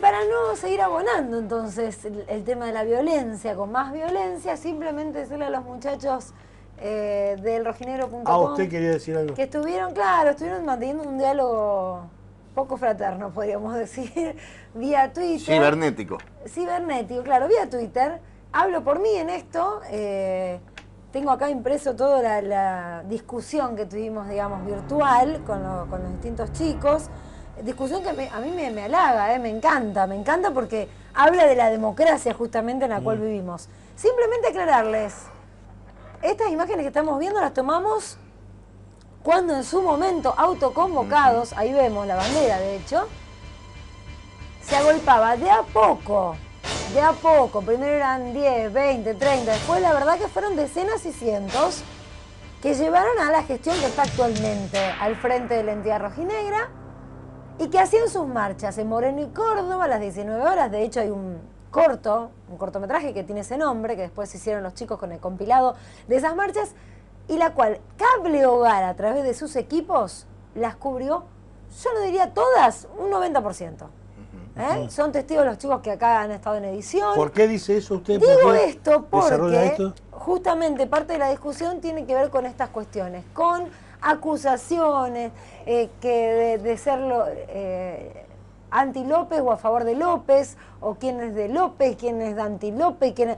para no seguir abonando entonces el, tema de la violencia con más violencia, simplemente decirle a los muchachos eh, del rojinegro.com. Ah, usted quería decir algo. Que estuvieron, claro, estuvieron manteniendo un diálogo poco fraterno, podríamos decir, vía Twitter. Cibernético. Cibernético, claro, vía Twitter. Hablo por mí en esto. Eh, tengo acá impreso toda la, discusión que tuvimos, digamos, virtual con, los distintos chicos. Discusión que a mí me, halaga, eh, me encanta, me encanta porque habla de la democracia justamente en la cual mm. vivimos. Simplemente aclararles, estas imágenes que estamos viendo las tomamos cuando en su momento autoconvocados, ahí vemos la bandera de hecho, se agolpaba de a poco, de a poco, primero eran 10, 20, 30, después la verdad que fueron decenas y cientos que llevaron a la gestión que está actualmente al frente de la entidad rojinegra y que hacían sus marchas en Moreno y Córdoba a las 19 horas, de hecho hay un corto, un cortometraje que tiene ese nombre, que después hicieron los chicos con el compilado de esas marchas, y la cual Cable Hogar a través de sus equipos las cubrió, yo no diría todas, un 90%. ¿Eh? Son testigos los chicos que acá han estado en edición. ¿Por qué dice eso usted? Digo esto porque justamente parte de la discusión tiene que ver con estas cuestiones, con acusaciones eh, que de, serlo eh, anti López o a favor de López, o quién es de López, quién es de anti López, quién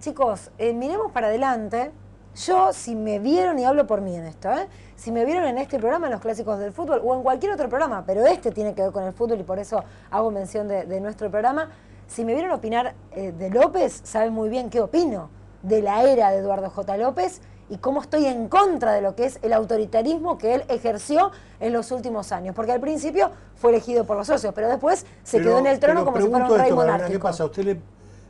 Chicos, miremos para adelante, yo, si me vieron, y hablo por mí en esto, ¿eh? si me vieron en este programa, en los clásicos del fútbol, o en cualquier otro programa, pero este tiene que ver con el fútbol y por eso hago mención de, nuestro programa, si me vieron opinar eh, de López, saben muy bien qué opino de la era de Eduardo J. López y cómo estoy en contra de lo que es el autoritarismo que él ejerció en los últimos años. Porque al principio fue elegido por los socios, pero después se quedó en el trono como si fuera un rey monárquico. ¿Qué pasa? ¿Usted le,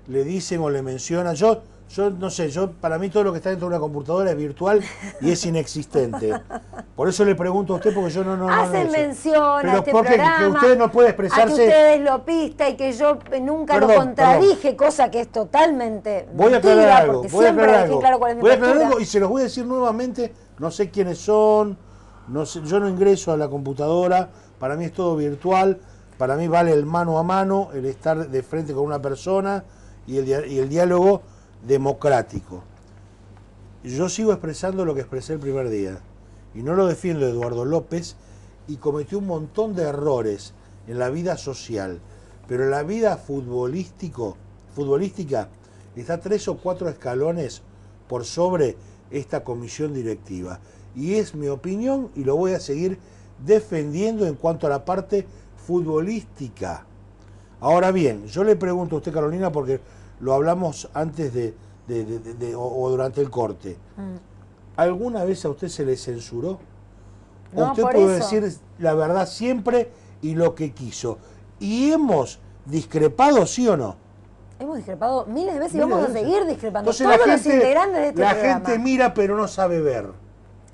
le dicen o le menciona? Yo yo no sé, yo para mí todo lo que está dentro de una computadora es virtual y es inexistente. Por eso le pregunto a usted porque yo no no Hacen mención a este porque, que usted no puede expresarse. A que usted es lopista y que yo nunca lo contradije, cosa que es totalmente voy a aclarar algo, voy a aclarar algo. Claro cuál es mi voy a aclarar algo y se los voy a decir nuevamente, no sé quiénes son, no sé, yo no ingreso a la computadora, para mí es todo virtual, para mí vale el mano a mano, el estar de frente con una persona y el, y el diálogo democrático. Yo sigo expresando lo que expresé el primer día y no lo defiendo Eduardo López y cometió un montón de errores en la vida social, pero en la vida futbolístico, futbolística está tres o cuatro escalones por sobre esta comisión directiva. Y es mi opinión y lo voy a seguir defendiendo en cuanto a la parte futbolística. Ahora bien, yo le pregunto a usted, Carolina, porque lo hablamos antes de, o, durante el corte. Mm. ¿Alguna vez a usted se le censuró? No, usted puede decir la verdad siempre y lo que quiso. ¿Y hemos discrepado, sí o no? Hemos discrepado miles de veces y vamos a seguir discrepando. Todos la gente, los integrantes de este La gente mira pero no sabe ver.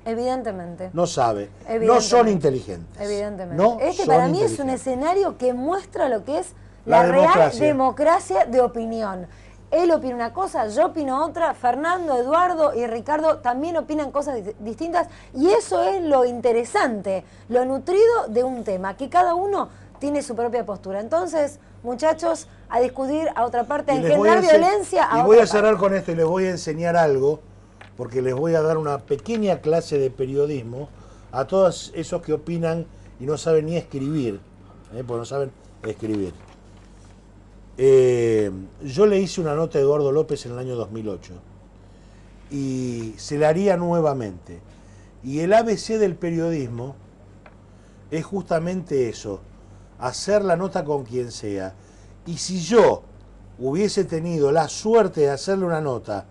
Evidentemente. No sabe. No son inteligentes. Evidentemente. este para mí es un escenario que muestra lo que es la, real democracia de opinión. Él opina una cosa, yo opino otra, Fernando, Eduardo y Ricardo también opinan cosas distintas y eso es lo interesante, lo nutrido de un tema, que cada uno tiene su propia postura. Entonces, muchachos, a discutir a otra parte, a engendrar violencia a Y voy a cerrar con esto y les voy a enseñar algo, porque les voy a dar una pequeña clase de periodismo a todos esos que opinan y no saben ni escribir, ¿eh? porque no saben escribir. Eh, yo le hice una nota a Eduardo López en el año 2008 y se la haría nuevamente. Y el ABC del periodismo es justamente eso, hacer la nota con quien sea. Y si yo hubiese tenido la suerte de hacerle una nota,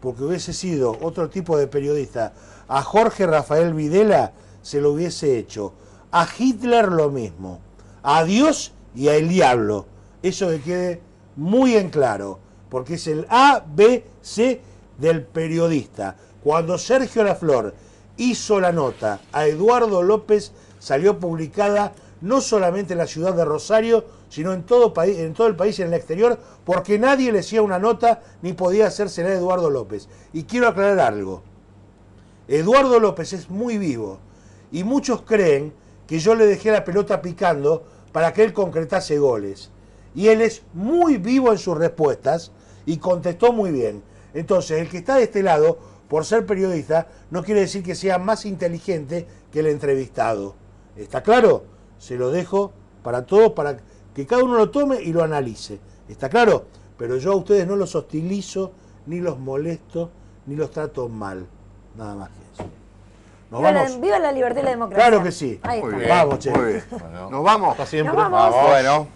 porque hubiese sido otro tipo de periodista, a Jorge Rafael Videla se lo hubiese hecho, a Hitler lo mismo, a Dios y a el diablo eso que quede muy en claro, porque es el A, B, C del periodista. Cuando Sergio Laflor hizo la nota a Eduardo López, salió publicada no solamente en la ciudad de Rosario, sino en todo, en todo el país y en el exterior, porque nadie le hacía una nota ni podía hacérsela a Eduardo López. Y quiero aclarar algo. Eduardo López es muy vivo y muchos creen que yo le dejé la pelota picando para que él concretase goles. Y él es muy vivo en sus respuestas y contestó muy bien. Entonces, el que está de este lado, por ser periodista, no quiere decir que sea más inteligente que el entrevistado. ¿Está claro? Se lo dejo para todos, para que cada uno lo tome y lo analice. ¿Está claro? Pero yo a ustedes no los hostilizo, ni los molesto, ni los trato mal. Nada más que eso. Nos Viva la, vamos. viva la libertad y la democracia. Claro que sí. Ahí Muy está. bien. Vamos, che. Muy bien. Bueno. Nos vamos. Hasta siempre. Nos vamos. Ah, bueno.